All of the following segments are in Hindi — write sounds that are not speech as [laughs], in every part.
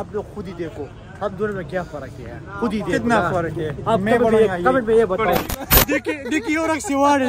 आप लोग खुद ही देखो हम दोनों में क्या फर्क है खुद ही देखो कितना ना। फर्क है आप मैं कमेंट बोलूंगा में ये। कमेंट में ये बताओ देखिए देखिए और सिवा ने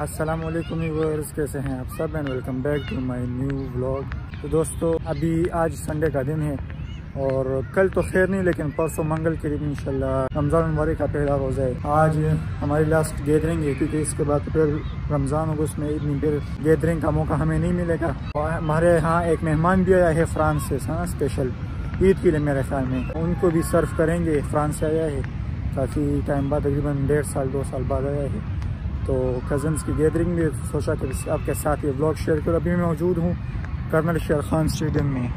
अस्सलाम वालेकुम व्यूअर्स कैसे हैं आप सब? And welcome back to my new vlog तो दोस्तों, अभी आज संडे का दिन है और कल तो खैर नहीं, लेकिन परसों मंगल के दिन इंशाल्लाह रमज़ान मुबारक का पहला रोज़ा है। आज हमारी लास्ट गैदरिंग है, क्योंकि इसके बाद फिर रमज़ान होगा उसमें इतनी फिर गैदरिंग का मौका हमें नहीं मिलेगा। और हमारे यहाँ एक मेहमान भी आया है फ्रांस से हाँ स्पेशल ईद के लिए मेरे ख्याल में। उनको भी सर्व करेंगे, फ्रांस से आया है काफ़ी टाइम बाद तकरीबन डेढ़ साल, दो साल बाद आया है। तो कज़न्स की गैदरिंग में सोचा कि आपके साथ ये ब्लॉग शेयर करूँ। अभी मैं मौजूद हूँ कर्नल शेर खान स्टेडियम में।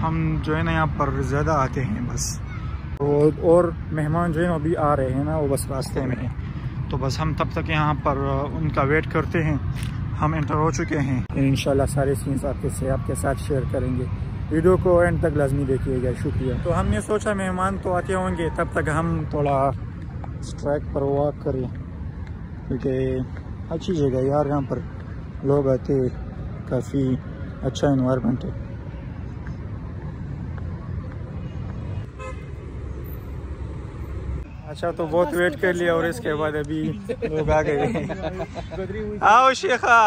हम जो है ना यहाँ पर ज़्यादा आते हैं बस। और, और मेहमान जो है ना अभी आ रहे हैं ना वो बस रास्ते में हैं। तो बस हम तब तक यहाँ पर उनका वेट करते हैं। हम इंटर हो चुके हैं। इंशाल्लाह सारे सीन्स आपके से आपके साथ शेयर करेंगे। वीडियो को एंड तक लाजमी देखिएगा शुक्रिया। तो हमने सोचा मेहमान तो आते होंगे तब तक हम थोड़ा स्ट्रैक पर वॉक करें। क्योंकि अच्छी जगह है यार यहाँ पर लोग आते काफ़ी अच्छा इन्वायरमेंट है। अच्छा तो बहुत वेट कर लिया और इसके बाद अभी [laughs] लोग आ गए। [laughs] आओ शेखा।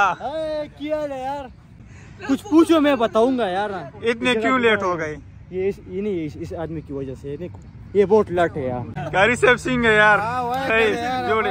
क्या है यार। कुछ पूछो मैं बताऊँगा यार। इतने क्यों लेट हो गए? ये इस ये नहीं इस, इस आदमी की वजह से ये नहीं ये बहुत लट है यार गाड़ी से सिंह है यार वाह, Hey, यार, जोड़े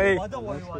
Hey,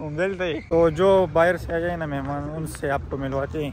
उमदल तो जो बाहर से आ जाए ना मेहमान उनसे आपको मिलवाते हैं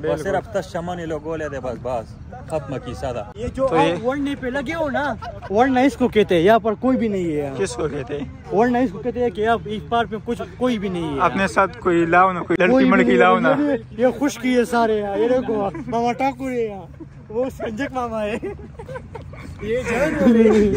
और सिर्फ़ लोग बोले थे बस बस खत्म की ये जो तो ये... पे लगे हो ना इसको कहते हैं यहाँ पर कोई भी नहीं है किसको कहते हैं इसको कहते हैं कि आप इस पार में कुछ कोई भी नहीं है अपने साथ कोई लाओ ना कोई लड़की मड़की लाओ ना ये खुश की है सारे ये देखो मामा ठाकुर है वो संजय मामा है ये ज़रूर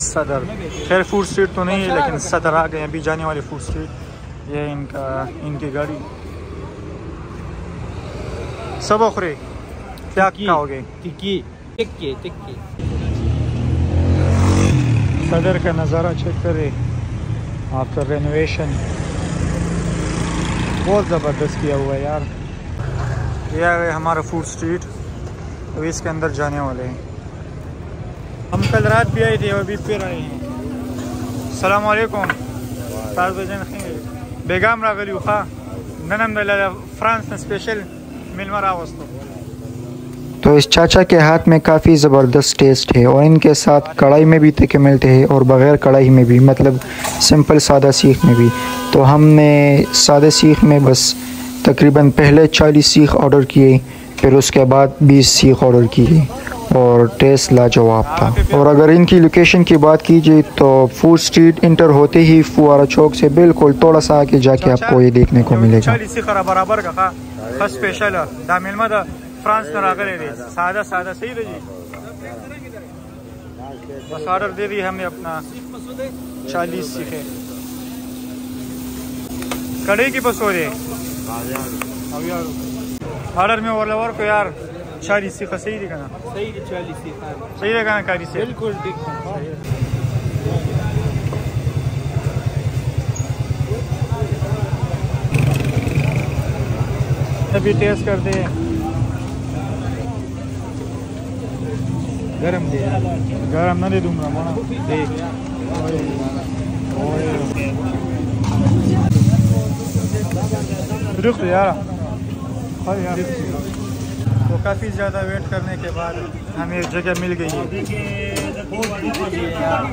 सदर। खैर फ़ूड स्ट्रीट तो नहीं है लेकिन सदर आ गए अभी जाने वाले फ़ूड स्ट्रीट ये इनका इनकी गाड़ी। सब ओखरे क्या खाओगे? टिक्की टिक्की टिक्की। सदर का नज़ारा चेक करें आफ्टर रेनोवेशन बहुत ज़बरदस्त किया हुआ है यार। ये आ गए हमारा फ़ूड स्ट्रीट अभी इसके अंदर जाने वाले हैं। हम कल रात भी आए थे अभी फिर आए हैं। सलाम वालेकुम सात बजे बेगाम रागली उखा ननम फ्रांस में स्पेशल मिलमा रावस्तो तो इस चाचा के हाथ में काफ़ी ज़बरदस्त टेस्ट है और इनके साथ कढ़ाई में भी तिक्के मिलते हैं और बग़ैर कढ़ाई में भी मतलब सिंपल सादा सीख में भी। तो हमने सादे सीख में बस तकरीबन पहले 40 सीख ऑर्डर किए, फिर उसके बाद 20 सीख ऑर्डर किए। और टेस्ट लाजवाब था और अगर इनकी लोकेशन की बात कीजिए तो फ़ूड स्ट्रीट इंटर होते ही फुआरा चौक से बिल्कुल थोड़ा सा आगे जाके आपको ये देखने को मिलेगा। दा दा दे दे बस ऑर्डर दे दिया हमने अपना। चालीस सीखे कड़े की बस हो रहे ऑर्डर में और को यार। शादी सीखा सही थी ना? सही सही रहेगा ना कारी से? बिल्कुल अभी टेस्ट करते हैं। गरम दे। गरम ना दे दूँगा मोना। दे। ओए, ओए। रुक यार। हाँ यार। तो काफ़ी ज़्यादा वेट करने के बाद हमें एक जगह मिल गई है।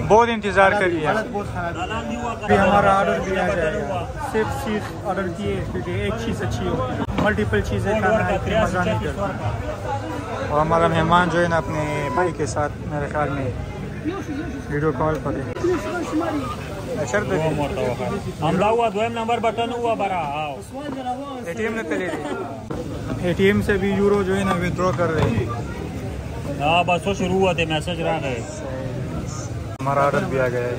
बहुत इंतज़ार कर लिया अभी हमारा ऑर्डर भी आ जाएगा। सिर्फ़ चीज़ ऑर्डर किए क्योंकि एक चीज़ अच्छी होती है। मल्टीपल चीज़ें खाना है फिर मज़ा नहीं करता। और हमारा मेहमान जो है ना अपने भाई के साथ मेरे ख्याल में वीडियो कॉल पर है। अच्छा तो हमला हुआ नंबर बटन बरा आओ। ए टी एम ने चले ए टी एम से भी यूरो जो है ना विड्रॉ कर रहे हैं। हाँ बस वो शुरू हुआ थे मैसेज रहा गए हमारा ऑर्डर भी आ गया है।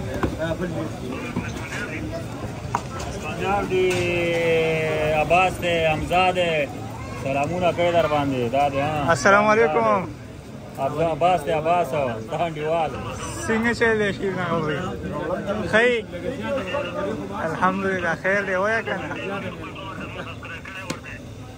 अब्बास हमजाद सलामुना बांधे दादे हाँ। अस्सलाम वालेकुम। अब्बास अब्बास हो सिंह हो गई अल्हम्दुलिल्लाह खैर दे होया कना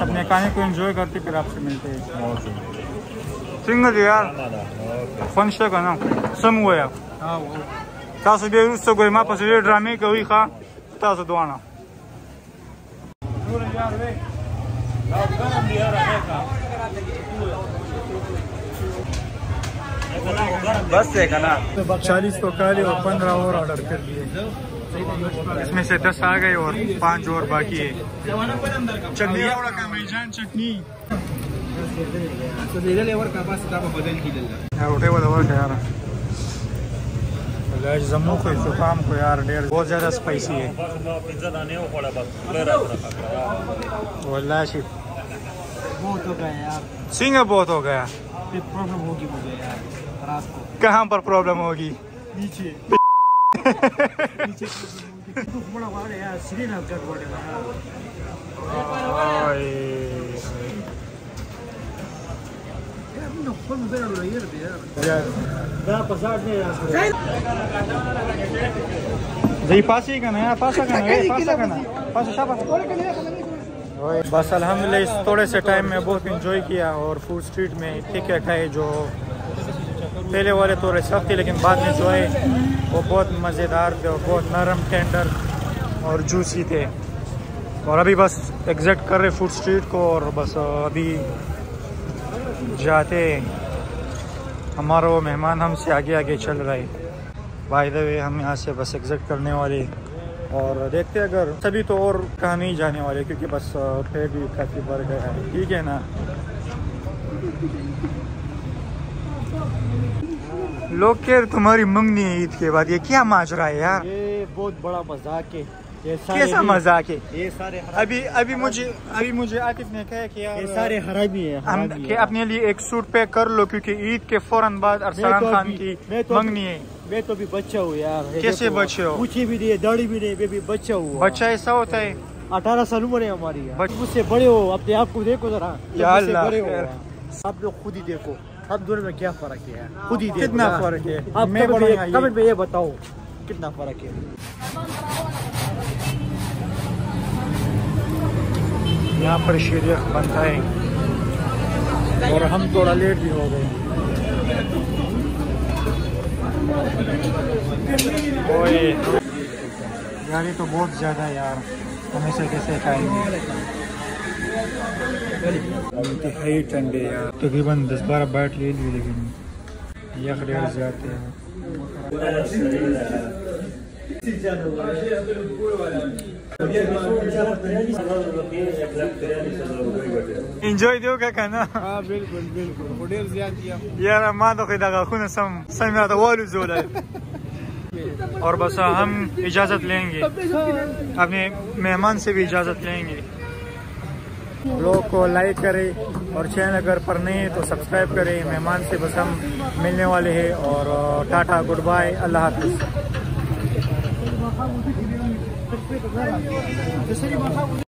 अपने कहानी को एंजॉय करते फिर आपसे मिलते हैं। सिंगल यार। फ़ंक्शन का ना सम हुआ यार। तासो बे रुस्तो गए माँ पास ड्रामे कोई खा। तासो दुआना। बस है ना। चालीस तो काले और पंद्रह और ऑर्डर कर दिए। इसमें से दस आ गए और पाँच और बाकी है। चटनी चटनी। यार उठे वाला वर्क यार आज जम्मू को जुकाम को यार डेढ़ बहुत ज़्यादा स्पाइसी है हो बहुत हो गया यार सिंह बहुत हो गया फिर प्रॉब्लम होगी मुझे यार रात को कहाँ पर प्रॉब्लम होगी नीचे नीचे बड़ा वाले यार श्रीनगर [laughs] बस अलहमदिल्ला इस थोड़े से टाइम में बहुत इन्जॉय किया और फ़ूड स्ट्रीट में इतने क्या खाए जो पहले वाले तो थोड़े सख्त थे लेकिन बाद में जो है वो बहुत मज़ेदार थे और बहुत नरम टेंडर और जूसी थे। और अभी बस एग्जैक्ट कर रहे फ़ूड स्ट्रीट को और बस अभी जाते हमारा वो मेहमान हमसे आगे आगे चल रहा है। बाय द वे हम यहाँ से बस एग्जिट करने वाले और देखते अगर सभी तो और कहाँ नहीं जाने वाले, क्योंकि बस पेट भी काफ़ी बढ़ गया है। ठीक है ना? लोग तुम्हारी मंगनी है ईद के बाद। ये क्या माजरा है यार? ये बहुत बड़ा मज़ाक है। कैसा मज़ाक है ये सारे अभी अभी मुझे अभी मुझे आतिफ ने कहा कि यार ये सारे हरामी है हम कि अपने लिए एक सूट पैक कर लो क्योंकि ईद के फ़ौरन बाद अरसलान तो खान की तो मंगनी है। मैं तो भी बच्चा हूँ यार कैसे बच्चे हो? मुझे भी नहीं दाढ़ी भी नहीं मैं भी बच्चा हूँ। बच्चा ऐसा होता है? अठारह साल उम्र है हमारी। मुझसे बड़े हो अपने आप को देखो जरा। बड़े हो आप लोग खुद ही देखो। हम दोनों में क्या फ़र्क है खुद ही देखो कितना फ़र्क है? आप? कमेंट में ये बताओ कितना फ़र्क है? यहाँ पर शीरियख बनता है और हम थोड़ा लेट भी हो गए। ओए गाड़ी तो बहुत ज़्यादा यार। हम इसे कैसे खाएँगे? इंतहाई ठंडे यार। तकरीबन दस बारह बैट ले लिए लेकिन यख रेट जाते हैं। इंजॉय देव का खाना? हाँ, बिल्कुल बिल्कुल। यार माँ तो खिदा का खून सम। सम आता वालू जोला और बस हाँ, हम इजाज़त लेंगे। अपने मेहमान से भी इजाज़त लेंगे। लोग को लाइक करें और चैनल अगर पर नहीं है तो सब्सक्राइब करें। मेहमान से बस हम मिलने वाले हैं और टाटा गुड बाय अल्लाह हाफिज़। भाषा बोलते थे त्यसरी भाषा बोल्दै